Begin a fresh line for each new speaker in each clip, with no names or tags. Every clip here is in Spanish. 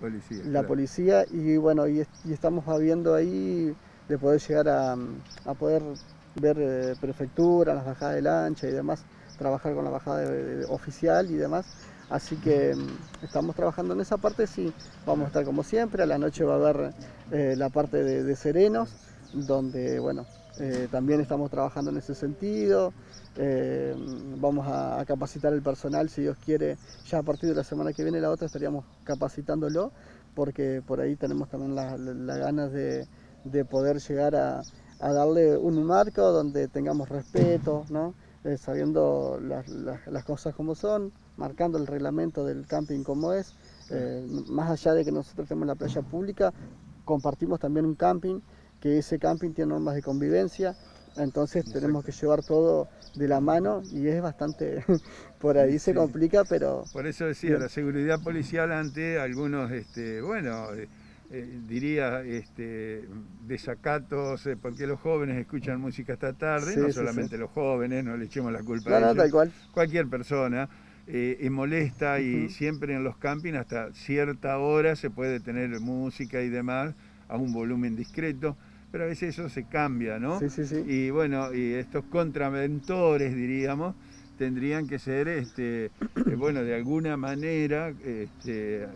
Policía.
la
claro.
policía y bueno, y, est- y estamos viendo ahí de poder llegar a, a poder ver eh, prefectura, las bajadas de lancha y demás, trabajar con la bajada de- de- oficial y demás. Así que mm, estamos trabajando en esa parte, sí, vamos a estar como siempre, a la noche va a haber eh, la parte de, de serenos, donde bueno, eh, también estamos trabajando en ese sentido. Eh, vamos a, capacitar el personal, si Dios quiere, ya a partir de la semana que viene, la otra estaríamos capacitándolo, porque por ahí tenemos también las la, ganas de, de poder llegar a, darle un marco donde tengamos respeto, ¿no? Eh, sabiendo las, las- las cosas como son, marcando el reglamento del camping como es. Más allá de que nosotros tenemos la playa pública, compartimos también un camping, que ese camping tiene normas de convivencia, entonces tenemos que llevar todo de la mano y es bastante, por ahí se
Sí.
complica, pero
Por eso decía, la seguridad policial ante algunos, este, bueno, eh, eh, diría, este, desacatos, eh, porque los jóvenes escuchan música esta tarde,
Sí,
no
sí,
solamente los jóvenes, no le echemos la culpa
no,
a
no,
ellos,
tal cual.
cualquier persona. eh, es molesta y siempre en los campings hasta cierta hora se puede tener música y demás a un volumen discreto, pero a veces eso se cambia, ¿no?
Sí, sí, sí.
Y bueno, y estos contraventores, diríamos, tendrían que ser, este, eh, bueno, de alguna manera, este,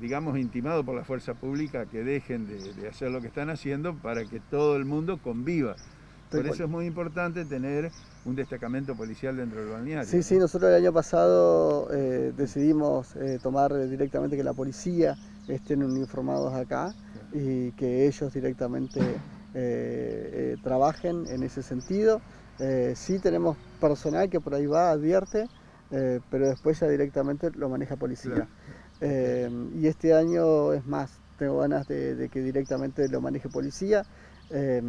digamos, intimados por la fuerza pública que dejen de, de hacer lo que están haciendo para que todo el mundo conviva. Por
cual.
eso es muy importante tener un destacamento policial dentro del balneario.
Sí, sí, nosotros el año pasado eh, decidimos eh, tomar directamente que la policía estén uniformados acá y que ellos directamente eh, eh, trabajen en ese sentido. Eh, sí tenemos personal que por ahí va, advierte, pero después ya directamente lo maneja policía.
Claro.
Y este año es más, tengo ganas de, de que directamente lo maneje policía. Eh,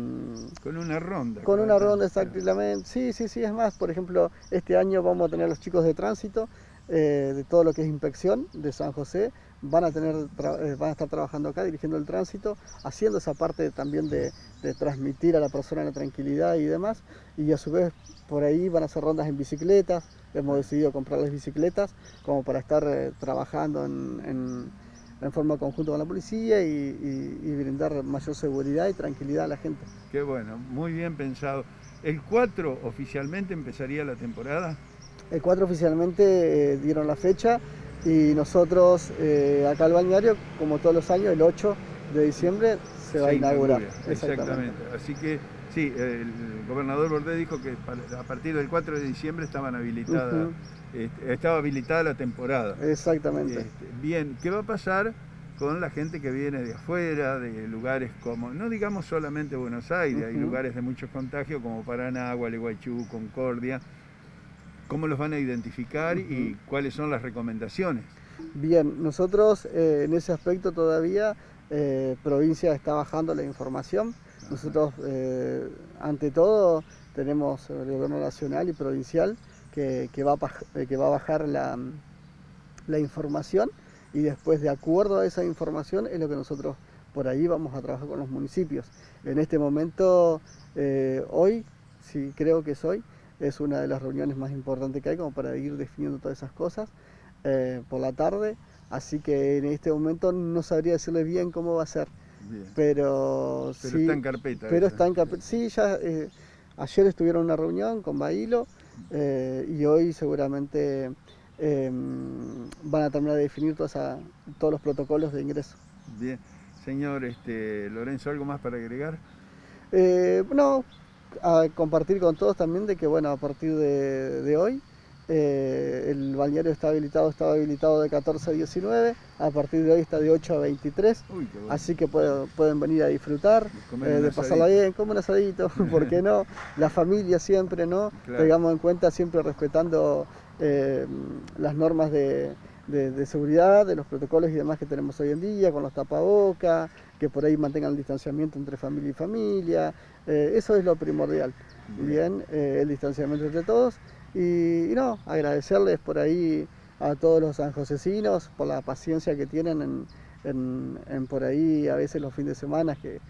Con una ronda.
con una ronda exactamente, sí, sí, sí, es más, por ejemplo, este año vamos a tener los chicos de tránsito, eh, de todo lo que es inspección de San José, van a, tener, eh, van a estar trabajando acá, dirigiendo el tránsito, haciendo esa parte también de, transmitir a la persona la tranquilidad y demás, y a su vez por ahí van a hacer rondas en bicicletas, hemos decidido comprarles bicicletas como para estar eh, trabajando en, forma conjunta con la policía y, y- y brindar mayor seguridad y tranquilidad a la gente.
Qué bueno, muy bien pensado. ¿El 4 oficialmente empezaría la temporada?
El 4 oficialmente eh, dieron la fecha y nosotros eh, acá al balneario, como todos los años, el 8 de diciembre se va a inaugurar.
inaugura, Exactamente. Así que sí, el gobernador Bordé dijo que a partir del 4 de diciembre estaban habilitadas, este, estaba habilitada la temporada.
Exactamente.
Este, bien, ¿qué va a pasar con la gente que viene de afuera, de lugares como, no digamos solamente Buenos Aires, hay
Ujú.
lugares de muchos contagios como Paraná, Gualeguaychú, Concordia? ¿Cómo los van a identificar y cuáles son las recomendaciones?
Bien, nosotros eh, en ese aspecto todavía eh, provincia está bajando la información. Nosotros, eh, ante todo, tenemos el gobierno nacional y provincial que, que va, a, eh, que va a bajar la, la información y después, de acuerdo a esa información, es lo que nosotros por ahí vamos a trabajar con los municipios. En este momento, hoy, sí creo que es hoy, es una de las reuniones más importantes que hay como para ir definiendo todas esas cosas eh, por la tarde. Así que en este momento no sabría decirles bien cómo va a ser,
Bien.
pero,
Pero
sí,
está en carpeta.
pero está en carpeta. Sí, ya eh, ayer estuvieron en una reunión con Bailo eh, y hoy seguramente eh, van a terminar de definir toda esa- todos los protocolos de ingreso.
Bien. Señor este, Lorenzo, ¿algo más para agregar?
No, a compartir con todos también de que bueno, a partir de, de hoy eh, el balneario está habilitado, estaba habilitado de 14 a 19, a partir de hoy está de 8 a 23.
Uy, qué bueno.
Así que pueden, pueden venir a disfrutar,
Comer
eh, de pasarla bien, como un asadito, ¿por qué no? La familia siempre, ¿no?
Claro.
Tengamos en cuenta siempre respetando eh, las normas de, de- de seguridad, de los protocolos y demás que tenemos hoy en día, con los tapabocas, que por ahí mantengan el distanciamiento entre familia y familia, eh, eso es lo primordial, bien, eh, el distanciamiento entre todos. Y, y no, agradecerles por ahí a todos los sanjosecinos por la paciencia que tienen en, en- en por ahí a veces los fines de semana que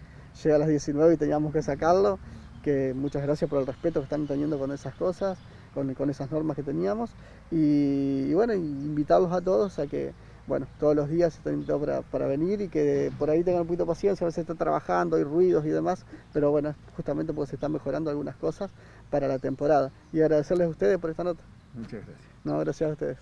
llega a las 19 y teníamos que sacarlo, que muchas gracias por el respeto que están teniendo con esas cosas, con, con esas normas que teníamos y, y bueno, invitarlos a todos a que bueno, todos los días están invitados para, para, venir y que por ahí tengan un poquito de paciencia, a veces están trabajando, hay ruidos y demás, pero bueno, justamente porque se están mejorando algunas cosas para la temporada. Y agradecerles a ustedes por esta nota.
Muchas gracias.
No, gracias a ustedes.